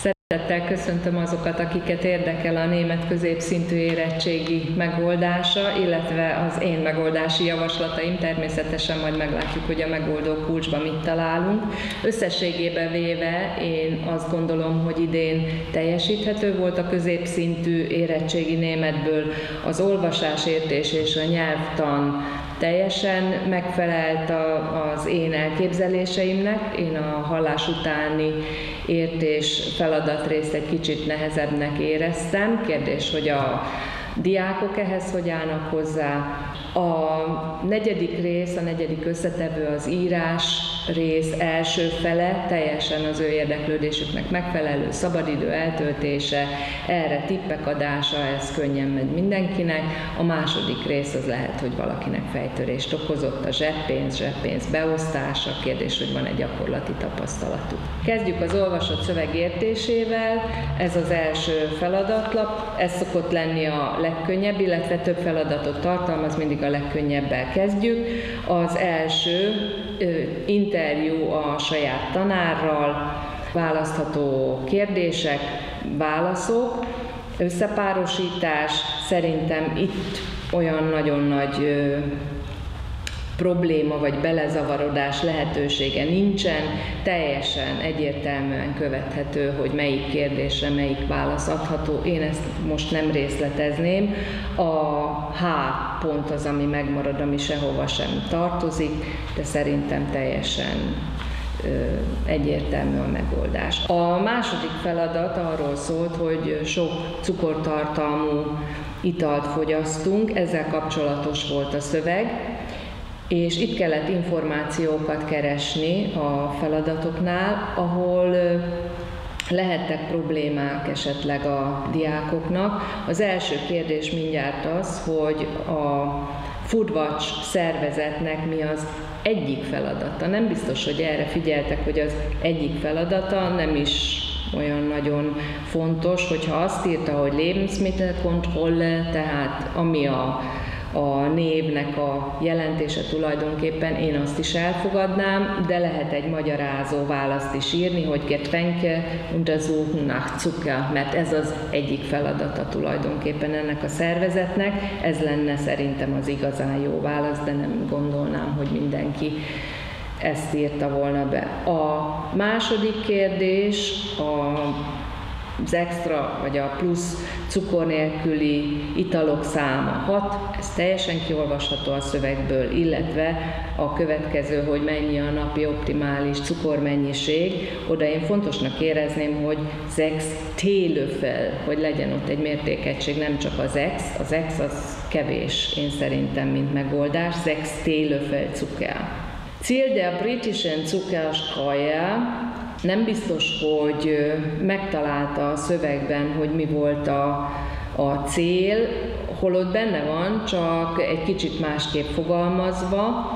Szeretettel köszöntöm azokat, akiket érdekel a német középszintű érettségi megoldása, illetve az én megoldási javaslataim. Természetesen majd meglátjuk, hogy a megoldó kulcsban mit találunk. Összességében véve én azt gondolom, hogy idén teljesíthető volt a középszintű érettségi németből az olvasás, értés és a nyelvtan teljesen megfelelt a, az én elképzeléseimnek. Én a hallás utáni értés feladatrészt egy kicsit nehezebbnek éreztem. Kérdés, hogy a diákok ehhez hogy állnak hozzá. A negyedik rész, a negyedik összetevő az írás rész első fele, teljesen az ő érdeklődésüknek megfelelő szabadidő eltöltése, erre tippek adása, ez könnyen megy mindenkinek. A második rész az lehet, hogy valakinek fejtörést okozott, a zseppénz, zseppénz beosztása, kérdés, hogy van egy gyakorlati tapasztalatuk. Kezdjük az olvasott szöveg értésével, ez az első feladatlap, ez szokott lenni a legkönnyebb, illetve több feladatot tartalmaz, mindig a legkönnyebbel kezdjük. Az első interjú a saját tanárral, választható kérdések, válaszok, összepárosítás, szerintem itt olyan nagyon nagy probléma vagy belezavarodás lehetősége nincsen, teljesen egyértelműen követhető, hogy melyik kérdésre melyik válasz adható. Én ezt most nem részletezném. A H pont az, ami megmarad, ami sehova sem tartozik, de szerintem teljesen egyértelmű a megoldás. A második feladat arról szólt, hogy sok cukortartalmú italt fogyasztunk, ezzel kapcsolatos volt a szöveg, és itt kellett információkat keresni a feladatoknál, ahol lehettek problémák esetleg a diákoknak. Az első kérdés mindjárt az, hogy a Foodwatch szervezetnek mi az egyik feladata. Nem biztos, hogy erre figyeltek, hogy az egyik feladata nem is olyan nagyon fontos, hogyha azt írta, hogy Lebensmittelkontrolle, tehát ami a a névnek a jelentése tulajdonképpen én azt is elfogadnám, de lehet egy magyarázó választ is írni, hogy Getränke untersuchen nach Zucker, mert ez az egyik feladata tulajdonképpen ennek a szervezetnek. Ez lenne szerintem az igazán jó válasz, de nem gondolnám, hogy mindenki ezt írta volna be. A második kérdés a az extra vagy a plusz cukor nélküli italok száma 6, ez teljesen kiolvasható a szövegből, illetve a következő, hogy mennyi a napi optimális cukormennyiség, oda én fontosnak érezném, hogy zex télőfel, hogy legyen ott egy mértékegység, nem csak az ex, az ex az kevés, én szerintem, mint megoldás, zex télőfel cuker. Ziel der britischen Zuckersteuer nem biztos, hogy megtalálta a szövegben, hogy mi volt a, a cél, holott benne van, csak egy kicsit másképp fogalmazva.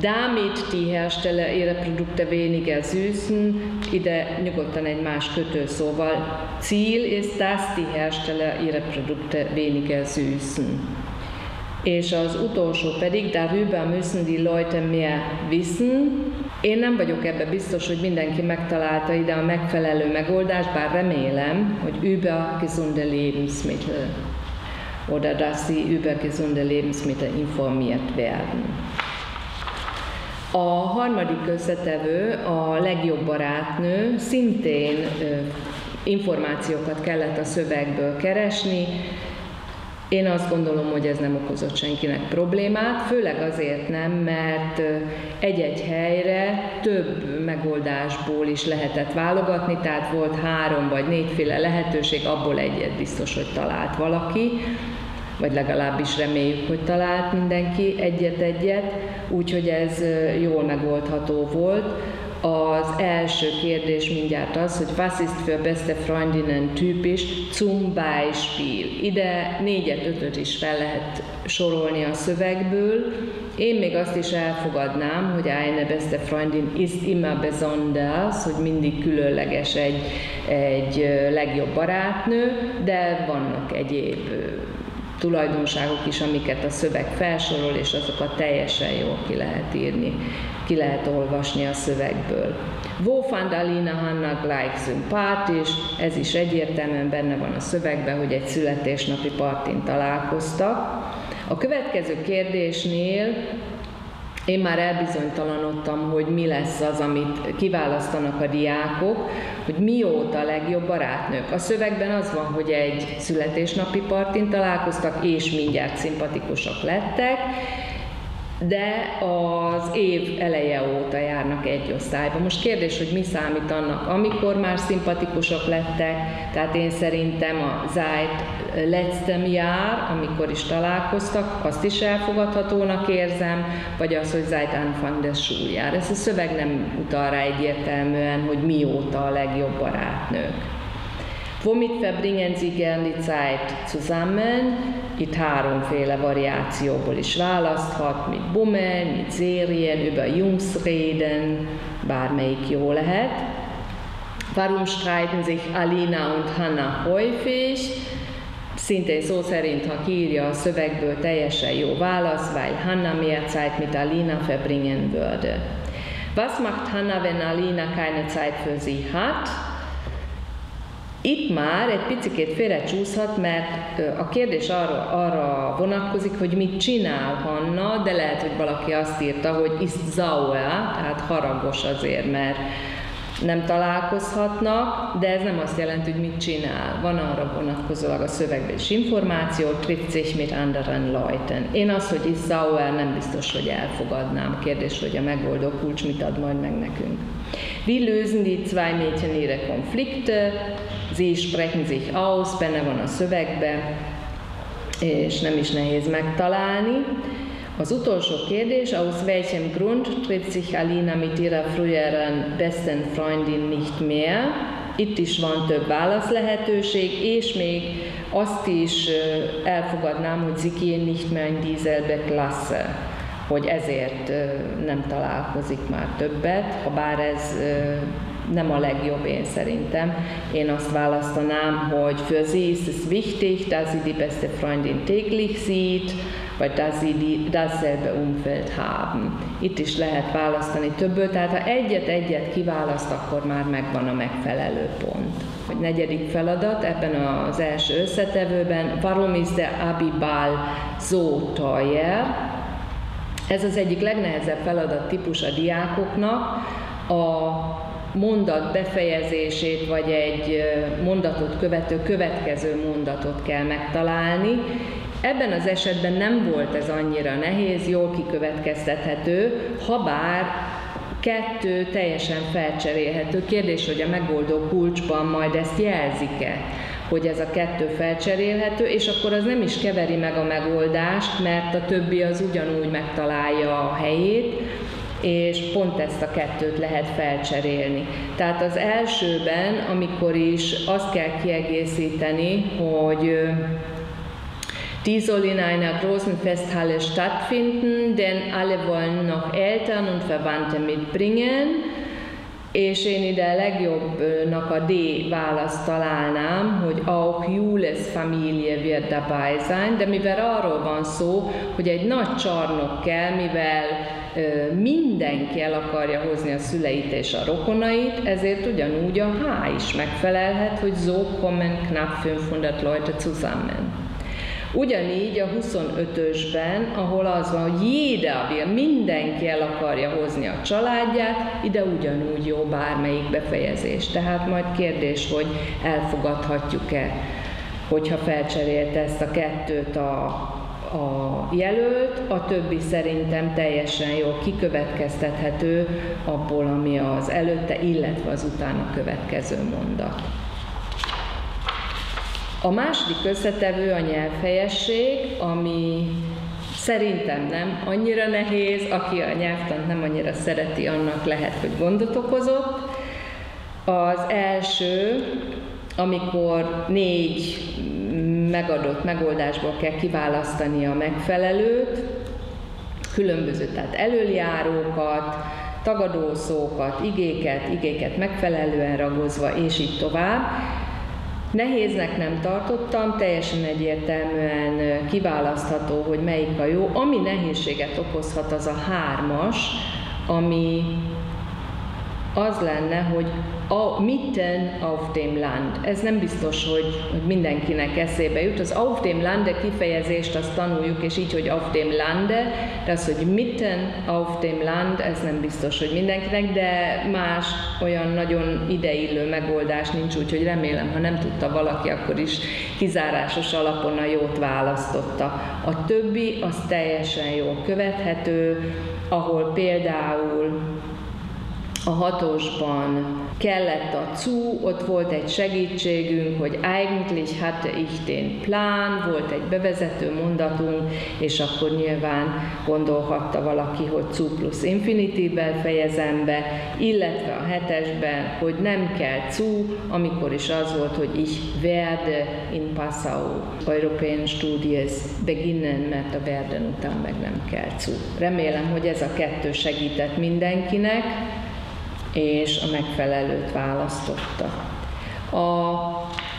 Damit die Hersteller ihre Produkte weniger süßen, ide nyugodtan egy más kötőszóval. Ziel ist, dass die Hersteller ihre Produkte weniger süßen. És az utolsó pedig, darüber müssen die Leute mehr wissen, én nem vagyok ebbe biztos, hogy mindenki megtalálta ide a megfelelő megoldást, bár remélem, hogy über gesunde Lebensmittel oder dass sie über gesunde Lebensmittel informiert werden. A harmadik összetevő, a legjobb barátnő, szintén információkat kellett a szövegből keresni, én azt gondolom, hogy ez nem okozott senkinek problémát, főleg azért nem, mert egy-egy helyre több megoldásból is lehetett válogatni, tehát volt három vagy négyféle lehetőség, abból egyet biztos, hogy talált valaki, vagy legalábbis reméljük, hogy talált mindenki egyet-egyet, úgyhogy ez jól megoldható volt. Az első kérdés mindjárt az, hogy was ist für beste Freundinnen typisch zum Beispiel. Ide négyet, ötöt is fel lehet sorolni a szövegből. Én még azt is elfogadnám, hogy eine beste Freundin ist immer besonders, hogy mindig különleges egy, egy legjobb barátnő, de vannak egyéb tulajdonságok is, amiket a szöveg felsorol, és azokat teljesen jól ki lehet írni, ki lehet olvasni a szövegből. Wo fand Alina Hanna gleich sympathisch, ez is egyértelműen benne van a szövegben, hogy egy születésnapi partin találkoztak. A következő kérdésnél én már elbizonytalanodtam, hogy mi lesz az, amit kiválasztanak a diákok, hogy mióta a legjobb barátnők. A szövegben az van, hogy egy születésnapi partin találkoztak, és mindjárt szimpatikusak lettek, de az év eleje óta járnak egy osztályba. Most kérdés, hogy mi számít annak, amikor már szimpatikusak lettek, tehát én szerintem a Zeit letztem jár, amikor is találkoztak, azt is elfogadhatónak érzem, vagy az, hogy Zeit Anfang des Schuljár. Ez a szöveg nem utal rá egyértelműen, hogy mióta a legjobb barátnők. Womit verbringen Sie gern die Zeit zusammen? Itt háromféle variációból is választhat, mit bummeln, mit Serien, über Jungs reden, bármelyik jó lehet. Warum streiten sich Alina und Hanna häufig? Szintén szó szerint, ha kiírja a szövegből, teljesen jó válasz, weil Hanna mehr Zeit mit Alina verbringen würde. Was macht Hanna, wenn Alina keine Zeit für sie hat? Itt már egy picit félrecsúszhat, mert a kérdés arra, arra vonatkozik, hogy mit csinál Hanna, de lehet, hogy valaki azt írta, hogy ist sauer, tehát haragos azért, mert nem találkozhatnak, de ez nem azt jelenti, hogy mit csinál. Van arra vonatkozólag a szövegben is információ, trifft sich mit anderen Leuten. Én az, hogy is sauer, nem biztos, hogy elfogadnám. Kérdés, hogy a megoldó kulcs mit ad majd meg nekünk. Wie lösen die zwei Mädchen ihre Konflikte? Sie sprechen sich aus, benne van a szövegbe, és nem is nehéz megtalálni. Az utolsó kérdés, aus welchem Grund tritt sich Alina mit ihrer früheren besten Freundin nicht mehr? Itt is van több válasz lehetőség, és még azt is elfogadnám, hogy Ziki nicht mehr in dieselbe Klasse, hogy ezért nem találkozik már többet, ha bár ez nem a legjobb én szerintem. Én azt választanám, hogy für sie ist es wichtig, dass sie die beste Freundin täglich sieht, vagy dass sie die, dasselbe Umfeld haben. Itt is lehet választani többől, tehát ha egyet-egyet kiválaszt, akkor már megvan a megfelelő pont. A negyedik feladat ebben az első összetevőben, warum ist der Abibal so teuer? Ez az egyik legnehezebb feladat típus a diákoknak, a mondat befejezését, vagy egy mondatot követő következő mondatot kell megtalálni. Ebben az esetben nem volt ez annyira nehéz, jól kikövetkeztethető, ha bár kettő teljesen felcserélhető. Kérdés, hogy a megoldó kulcsban majd ezt jelzik-e, hogy ez a kettő felcserélhető, és akkor az nem is keveri meg a megoldást, mert a többi az ugyanúgy megtalálja a helyét, és pont ezt a kettőt lehet felcserélni. Tehát az elsőben, amikor is azt kell kiegészíteni, hogy Die soll in einer großen Festhalle stattfinden, denn alle wollen noch Eltern und Verwandte mitbringen és én ide a legjobbnak a D választ találnám, hogy auch Jules Familie wird dabei sein, de mivel arról van szó, hogy egy nagy csarnok kell, mivel mindenki el akarja hozni a szüleit és a rokonait, ezért ugyanúgy a H is megfelelhet, hogy so kommen knapp 500 Leute zusammen. Ugyanígy a 25-ösben, ahol az van, hogy jede mindenki el akarja hozni a családját, ide ugyanúgy jó bármelyik befejezés. Tehát majd kérdés, hogy elfogadhatjuk-e, hogyha felcserélte ezt a kettőt a, a jelölt, a többi szerintem teljesen jól kikövetkeztethető abból, ami az előtte, illetve az utána következő mondat. A második összetevő a nyelvhelyesség, ami szerintem nem annyira nehéz, aki a nyelvtant nem annyira szereti, annak lehet, hogy gondot okozott. Az első, amikor négy megadott megoldásból kell kiválasztani a megfelelőt, különböző, tehát előjárókat, tagadószókat, igéket, igéket megfelelően ragozva, és így tovább Nehéznek nem tartottam, teljesen egyértelműen kiválasztható, hogy melyik a jó. Ami nehézséget okozhat, az a hármas, ami az lenne, hogy a mitten auf dem Land. Ez nem biztos, hogy, hogy mindenkinek eszébe jut. Az auf dem Lande kifejezést azt tanuljuk, és így, hogy auf dem Lande, de az, hogy mitten auf dem Land, ez nem biztos, hogy mindenkinek, de más olyan nagyon ideillő megoldás nincs, úgyhogy remélem, ha nem tudta valaki, akkor is kizárásos alapon a jót választotta. A többi az teljesen jól követhető, ahol például a hatosban kellett a cu, ott volt egy segítségünk, hogy eigentlich hatte ich den Plan, volt egy bevezető mondatunk, és akkor nyilván gondolhatta valaki, hogy cu plusz infinitível fejezem be, illetve a hetesben, hogy nem kell cu, amikor is az volt, hogy ich werde in Passau European Studies beginnen, mert a werden után meg nem kell cu. Remélem, hogy ez a kettő segített mindenkinek és a megfelelőt választotta. A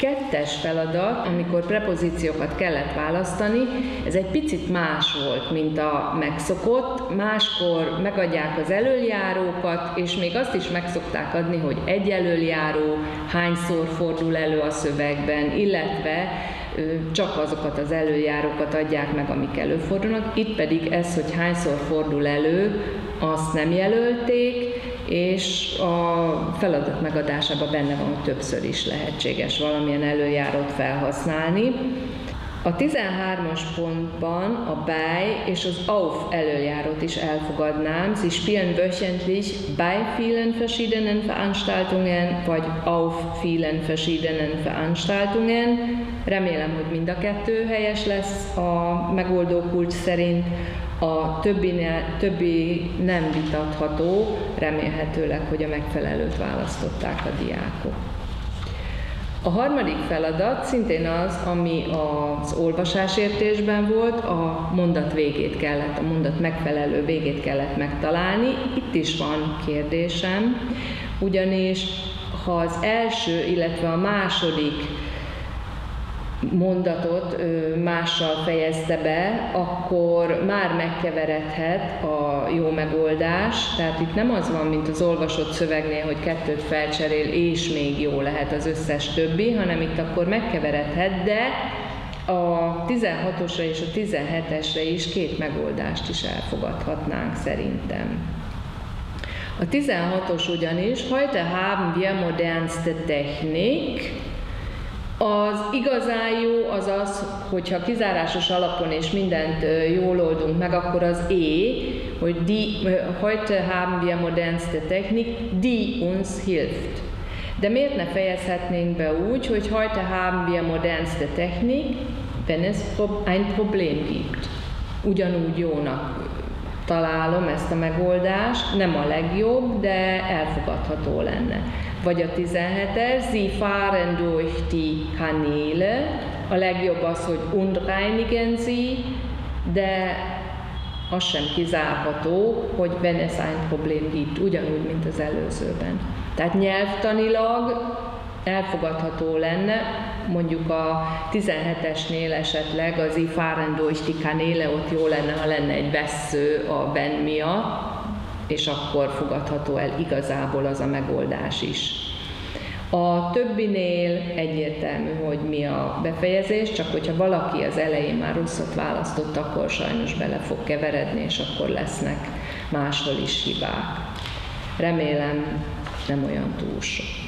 kettes feladat, amikor prepozíciókat kellett választani, ez egy picit más volt, mint a megszokott. Máskor megadják az előjárókat, és még azt is megszokták adni, hogy egy előjáró hányszor fordul elő a szövegben, illetve csak azokat az előjárókat adják meg, amik előfordulnak. Itt pedig ez, hogy hányszor fordul elő, azt nem jelölték, és a feladat megadásában benne van, többször is lehetséges valamilyen előjárót felhasználni. A 13-as pontban a bei és az auf előjárót is elfogadnám. Sie spielen wöchentlich bei vielen verschiedenen Veranstaltungen, vagy auf vielen verschiedenen Veranstaltungen. Remélem, hogy mind a kettő helyes lesz a megoldó kulcs szerint. A többi, többi nem vitatható, remélhetőleg, hogy a megfelelőt választották a diákok. A harmadik feladat szintén az, ami az olvasásértésben volt, a mondat végét kellett, a mondat megfelelő végét kellett megtalálni. Itt is van kérdésem, ugyanis ha az első, illetve a második mondatot mással fejezte be, akkor már megkeveredhet a jó megoldás. Tehát itt nem az van, mint az olvasott szövegnél, hogy kettőt felcserél, és még jó lehet az összes többi, hanem itt akkor megkeveredhet, de a 16-osra és a 17-esre is két megoldást is elfogadhatnánk szerintem. A 16-os ugyanis, heute haben wir modernste Technik, az igazán jó az az, hogyha kizárásos alapon és mindent jól oldunk meg, akkor az é, hogy die, heute haben wir modernste Technik, die uns hilft. De miért ne fejezhetnénk be úgy, hogy heute haben wir modernste Technik, wenn es ein Problem gibt. Ugyanúgy jónak találom ezt a megoldást, nem a legjobb, de elfogadható lenne. Vagy a 17-es, Sie fahren durch die Kanäle, a legjobb az, hogy und reinigen Sie, de az sem kizárható, hogy wenn es ein Problem gibt, ugyanúgy, mint az előzőben. Tehát nyelvtanilag elfogadható lenne, mondjuk a 17-esnél esetleg az I fahren durch die ott jó lenne, ha lenne egy vesző a ben miatt, és akkor fogadható el igazából az a megoldás is. A többinél egyértelmű, hogy mi a befejezés, csak hogyha valaki az elején már rosszat választott, akkor sajnos bele fog keveredni, és akkor lesznek máshol is hibák. Remélem nem olyan túl sok.